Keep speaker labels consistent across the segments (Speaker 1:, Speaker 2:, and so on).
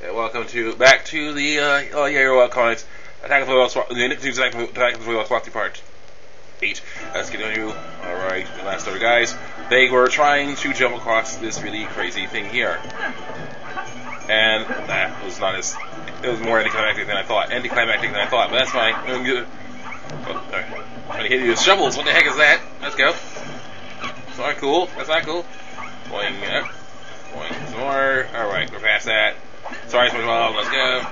Speaker 1: Yeah, welcome to back to the uh, oh yeah, you're welcome. It's Attack of the Toybots, the Attack of the Toybots Part Eight. Let's continue. All right, the last story, guys. They were trying to jump across this really crazy thing here, and that was not as it was more anticlimactic than I thought. Anticlimactic than I thought, but that's fine. I'm good. Oh, hit you with shovels. What the heck is that? Let's go. That's not cool. That's not cool. Boing. Uh, boing. Some more. Alright, we're past that. Sorry, SpongeBob. Let's go.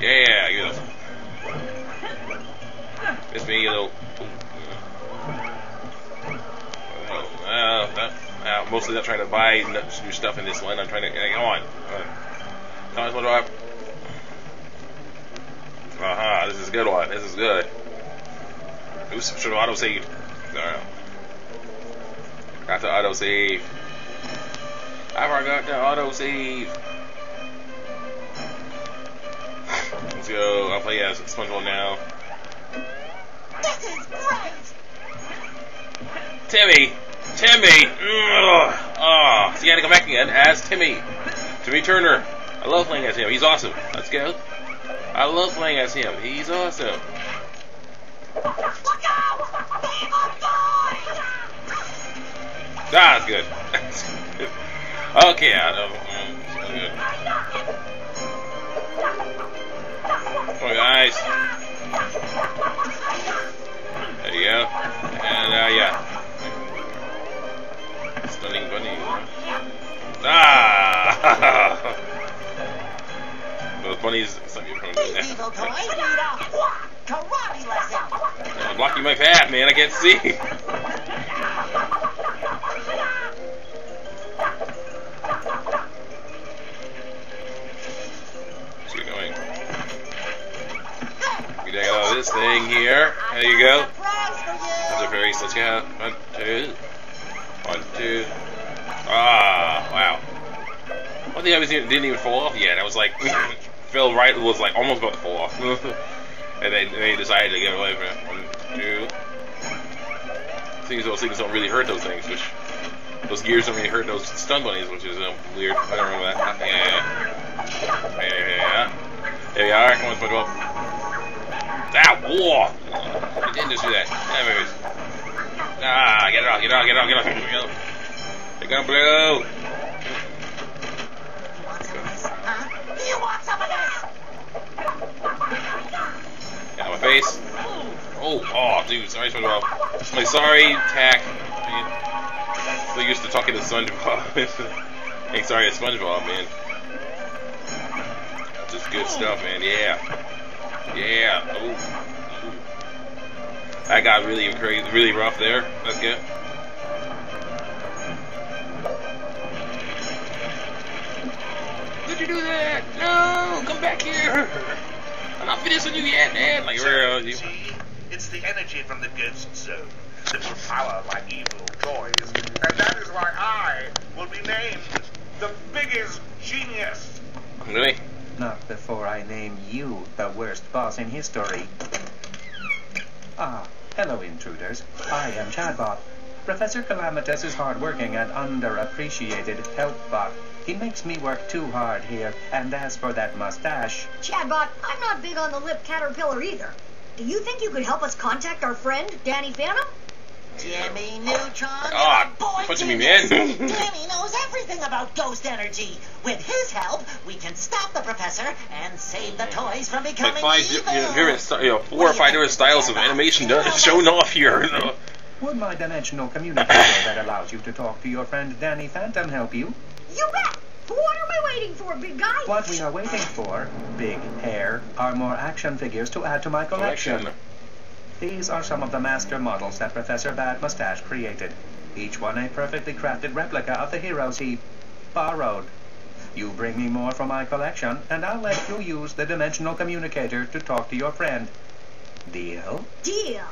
Speaker 1: Yeah, good. Miss me, you. Oh, uh, uh, uh, mostly not trying to buy new stuff in this one. I'm trying to. Hang on. Come on, SpongeBob. Aha, this is a good one. This is good. Oops, should auto saved. No. Got to auto save. I forgot to auto save. Let's go. I'll play as SpongeBob now.
Speaker 2: This is great!
Speaker 1: Timmy! Timmy! Oh, so you gotta come back again as Timmy. Timmy Turner. I love playing as him. He's awesome. Let's go. I love playing as him. He's awesome.
Speaker 2: Look out! Evil guy!
Speaker 1: Ah, that's good. Okay, I don't. Mm. Guys. There you go. And, uh, yeah. Stunning bunny. Ah! Those bunnies. Something from
Speaker 2: These evil toys karate lesson!
Speaker 1: I'm blocking my path, man. I can't see. this thing here. There you go. That's a very let's go. One, two. One, two. Ah, wow. Well, the others didn't even fall off yet. I was like, Phil Wright was like almost about to fall off. and then they decided to get away from it. One, two. Things those things don't really hurt those things, which those gears don't really hurt those stun bunnies, which is uh, weird. I don't remember that. Yeah, yeah. yeah, yeah. There we are. Come on, SpongeBob. Whoa! You didn't just do that. Anyways. Ah, get it off, get it off, get it off, get it off. Get it off. They're gonna blow.
Speaker 2: Huh? Do you want some of this?
Speaker 1: Get out of my face. Oh, oh, dude, sorry, SpongeBob. Like, sorry, tack. Man. So used to talking to SpongeBob. hey, sorry, it's SpongeBob, man. Just good stuff, man. Yeah. Yeah. Ooh. Ooh. That got really crazy, really rough there. That's good. Did you do that? No, come back here. I'm not finished with you yet, man. Like, where are you?
Speaker 3: See, it's the energy from the ghost zone that will power my evil toys. And that is why I will be named the biggest genius.
Speaker 1: Really?
Speaker 4: Not before I name you the worst boss in history. Ah, hello, intruders. I am Chadbot. Professor Calamitous is hardworking and underappreciated helpbot. He makes me work too hard here, and as for that mustache,
Speaker 5: Chadbot, I'm not big on the lip caterpillar either. Do you think you could help us contact our friend, Danny Phantom?
Speaker 2: Jimmy Neutron,
Speaker 1: Ah,
Speaker 2: you're a boy
Speaker 1: me,
Speaker 2: genius.
Speaker 1: man.
Speaker 2: Danny knows everything about ghost energy. With his help, we can stop the professor and save the toys from becoming
Speaker 1: Like five
Speaker 2: evil.
Speaker 1: di- different, sti- you know, four or five different styles of animation done, shown off here. you know.
Speaker 4: would my dimensional communicator that allows you to talk to your friend Danny Phantom help you?
Speaker 5: You bet! What are we waiting for, big guy?
Speaker 4: What we are waiting for, Big Hair, are more action figures to add to my collection.
Speaker 1: Collection.
Speaker 4: These are some of the master models that Professor Bad Mustache created. Each one a perfectly crafted replica of the heroes he borrowed. You bring me more from my collection, and I'll let you use the dimensional communicator to talk to your friend. Deal?
Speaker 5: Deal.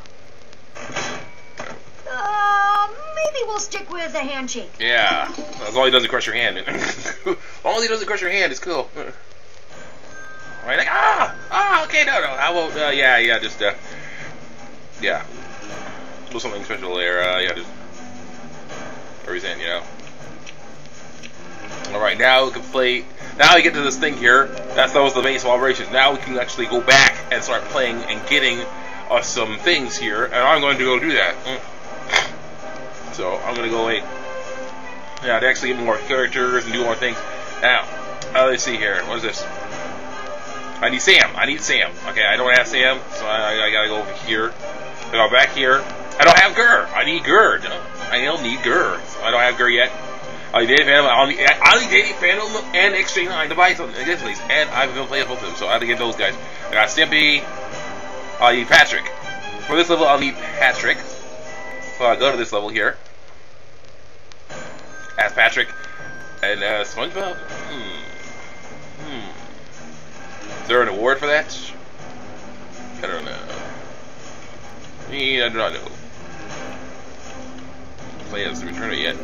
Speaker 5: Uh, maybe we'll stick with a handshake.
Speaker 1: Yeah, that's all he does is crush your hand. all he does is crush your hand. It's cool. Right? Like ah, ah. Okay, no, no. I won't. Uh, yeah, yeah. Just uh, yeah. Do something special there. Uh, yeah, just represent. You know. Alright, now we can play. Now we get to this thing here. That's that was the base of. Now we can actually go back and start playing and getting us some things here. And I'm going to go do that. Mm. So I'm going to go wait. Yeah, to actually get more characters and do more things. Now, uh, let's see here. What is this? I need Sam. I need Sam. Okay, I don't have Sam, so I, I gotta go over here. I go back here. I don't have GIR. I need GIR. I don't need GIR. I don't have GIR yet. I need Phantom. I need, I need Phantom and Exchange Line device on. And I've been playing both of them, so I have to get those guys. I got Stimpy. I need Patrick. For this level, I'll need Patrick. So I'll go to this level here. Ask Patrick. And uh, SpongeBob? Hmm. Hmm. Is there an award for that? I don't know. I do not know. Play has to return it yet.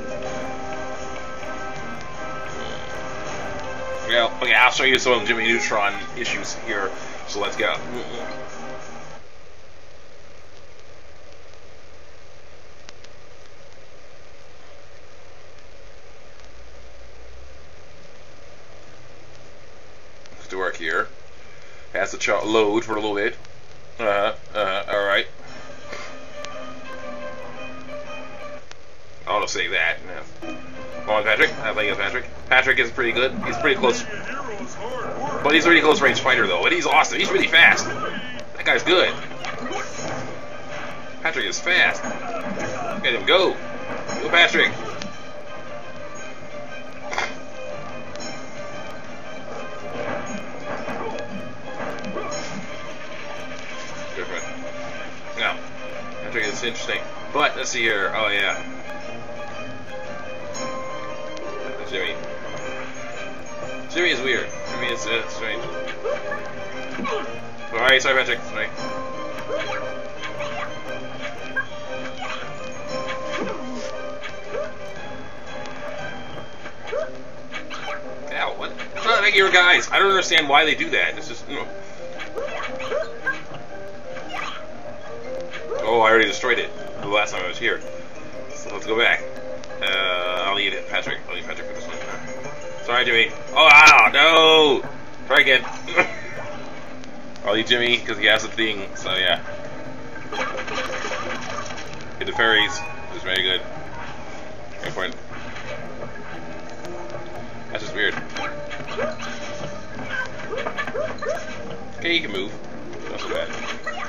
Speaker 1: Hmm. Well, okay, I'll show you some of Jimmy Neutron issues here. So let's go. to work here. Has to load for a little bit. Uh. Uh huh. Say that. Yeah. Come on, Patrick. I think it's Patrick. Patrick is pretty good. He's pretty close. But he's a really close range fighter, though. And he's awesome. He's really fast. That guy's good. Patrick is fast. Get him. Go. Go, Patrick. Different. Now, Patrick is interesting. But, let's see here. Oh, yeah. Jimmy. Jimmy is weird. Jimmy is uh, strange. Alright, sorry Patrick, sorry. Ow, what? It's not your guys. I don't understand why they do that. It's just, you. Oh, I already destroyed it the last time I was here. So let's go back. Uh, I'll eat it, Patrick. I'll eat Patrick for this one. Sorry, Jimmy. Oh, ah, no! Try again. I'll eat Jimmy because he has a thing. So yeah. Get the fairies. It's very good. Very important. That's just weird. Okay, you can move. Not so bad.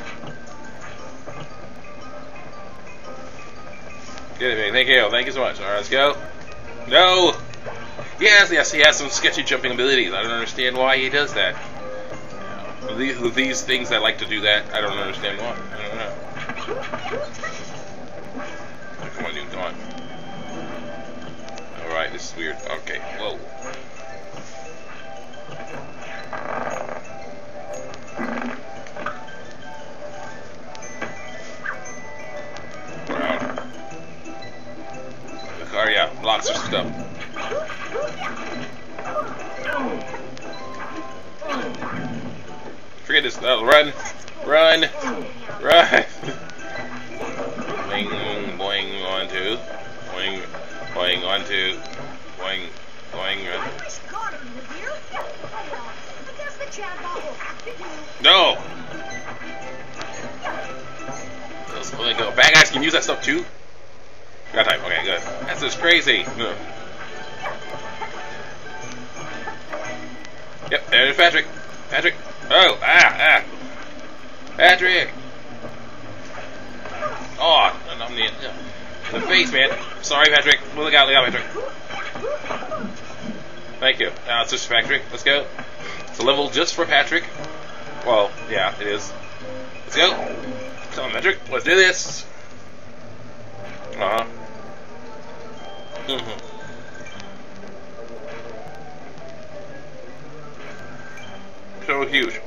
Speaker 1: Good. Thank you. Thank you so much. Alright, let's go. No! Yes, yes, he has some sketchy jumping abilities. I don't understand why he does that. These, these things that like to do that, I don't understand why. I don't know. Come on, dude, come on. Alright, this is weird. Okay, whoa. Oh yeah, lots of stuff. Forget this. Uh, run, run, run. boing, boing, one, two. Boing, boing, one, two. Boing, boing. Uh. No. Let's go. Bad guys can use that stuff too. Got time. Okay, good. That's just crazy. Ugh. Yep, there's Patrick. Patrick. Oh, ah, ah. Patrick. Oh, I'm the, the face, man. Sorry, Patrick. Look out, look out, Patrick. Thank you. Now it's just Patrick. Let's go. It's a level just for Patrick. Well, yeah, it is. Let's go. Come on, Patrick. Let's do this. Uh huh. Mm-hmm. So huge.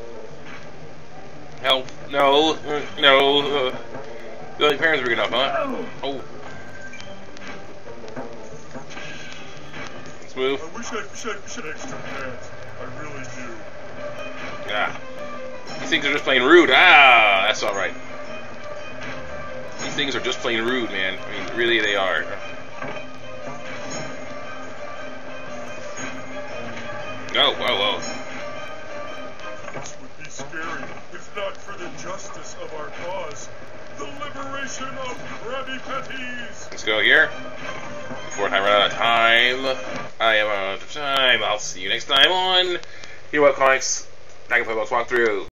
Speaker 1: No, No. No. Uh, only parents are big enough, huh? Oh. Let's.
Speaker 6: I wish I wish I wish I extra hands. I really do.
Speaker 1: Yeah. These things are just plain rude. Ah, that's alright. These things are just plain rude, man. I mean, really, they are. Whoa, whoa.
Speaker 6: This would be scary if not for the justice of our cause. The liberation of Krabby Patties!
Speaker 1: Let's go here. Before I run out of time. I am out of time. I'll see you next time on Hero Comics Dragon Playbox Walkthrough.